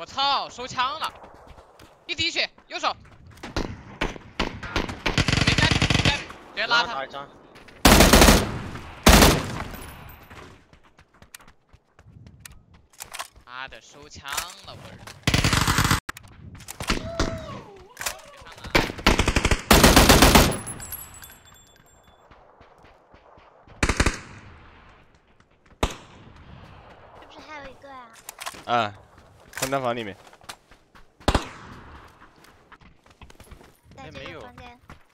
我操，收枪了！一滴血，右手。没干，没干，直接拉他。妈的，收枪了，我是。是不是还有一个呀？啊，分单房里面。哎没有。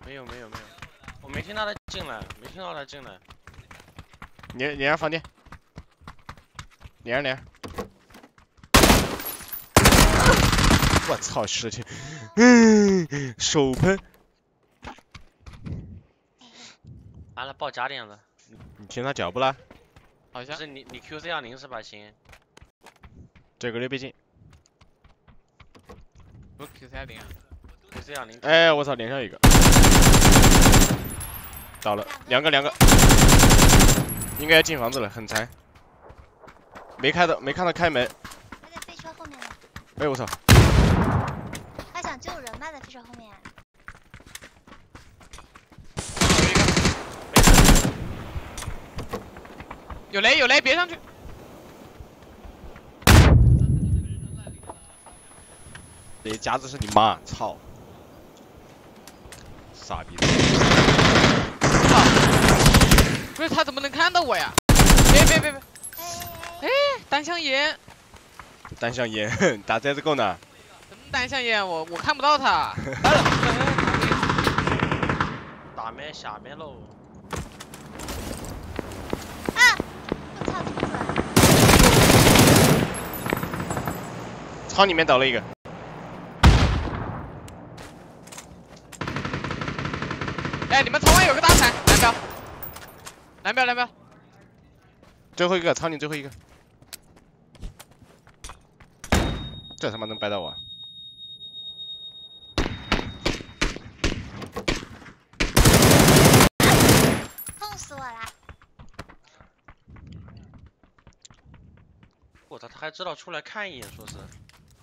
没有没有没有，我没听到他进来，没听到他进来。连连房间，连连。我操，十天，嗯，手喷。完了，爆假点了。你听他脚步了？好像是你你 QC 二零是吧？行。这个六倍镜。不 Q 三零啊？QC 二零。哎，我操，连上一个。倒了，两个两个。应该要进房子了，很残。没开到，没看到开门。他在飞车后面呢。哎，我操！他想救人吧，在飞车后面。有雷有雷，别上去！这夹子是你妈，操！傻逼！操！不是他怎么能看到我呀？别别别别！哎，单向眼。单向烟，打摘子够呢。什么单向烟？我我看不到他。打面下面喽。啊！我操，这么准！仓里面倒了一个。哎，你们仓外有个大铲，蓝标，蓝标，蓝标。最后一个，仓里最后一个。这他妈能掰到我？痛死我了！我操，他还知道出来看一眼，说是。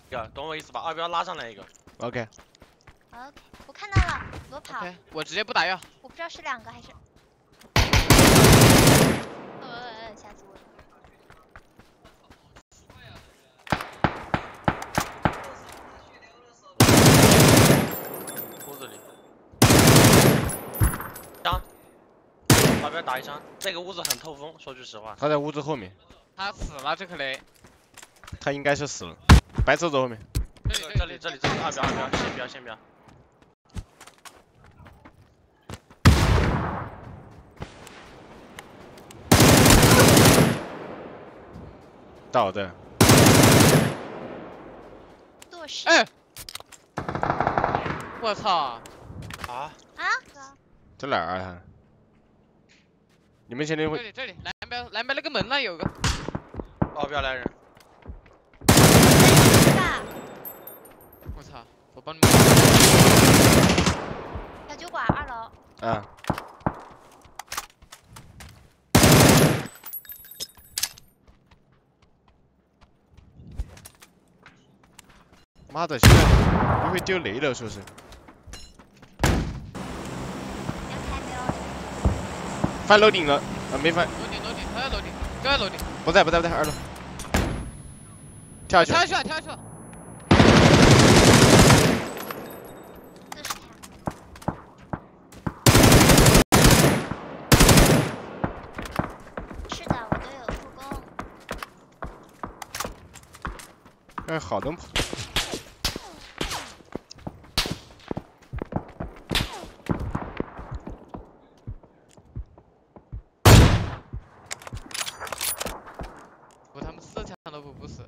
呀，懂我意思吧？二标拉上来一个。OK。OK，我跑。我直接不打药。我不知道是两个还是。呃，吓死我了。屋子里。枪。二标打一枪，这个屋子很透风，说句实话。他在屋子后面。他死了，这颗雷。他应该是死了。白色走后面。这里这里这里这里，二标二标，先标先标。倒的。哎！我操！啊？啊？在哪儿啊？你们现在会？这里这里，南边南边那个门那有个。保镖来人。我操！我帮你们。小酒馆二楼。啊。妈的，现在不会丢雷了，说是。翻楼顶了，啊没翻。楼顶楼顶，他在楼顶，就在楼顶。不在不在不在，二楼。跳下去。跳下去了，跳下去了。是的，我都有助攻。哎，好能跑。我他们四枪都不不死。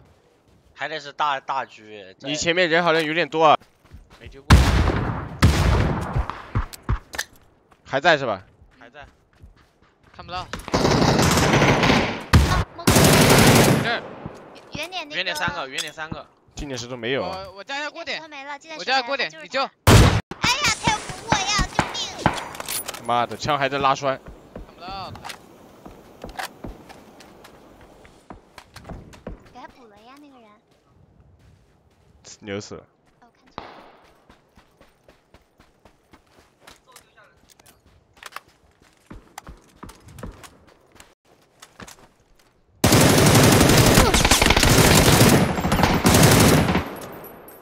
还得是大大狙。你前面人好像有点多啊。没丢过。还在是吧？还在。看不到。这儿。远点那个。远点三个，远点三个。近点石头没有啊。我我加一下锅点。没了，我加下锅点，你救。哎呀，他要扶我呀！救命！妈的，枪还在拉栓。看不到他。给他补了呀，那个人。六十。哦，看错了。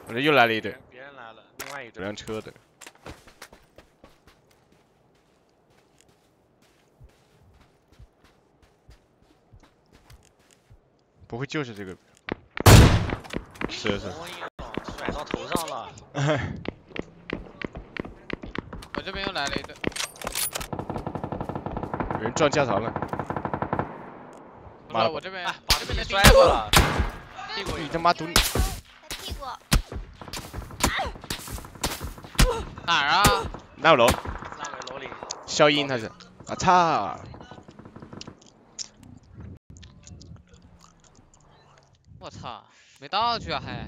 我这又来了一队，别人来了，另外一这队。辆车的。不会就是这个？是是，头上了，我这边又来了一个，有人撞架槽了，不妈的是我这边哎，把这边的摔过了，屁股。你他妈堵你！屁股。哪儿啊？楼？那位楼里，消音他是，我操！我操，没道具啊还。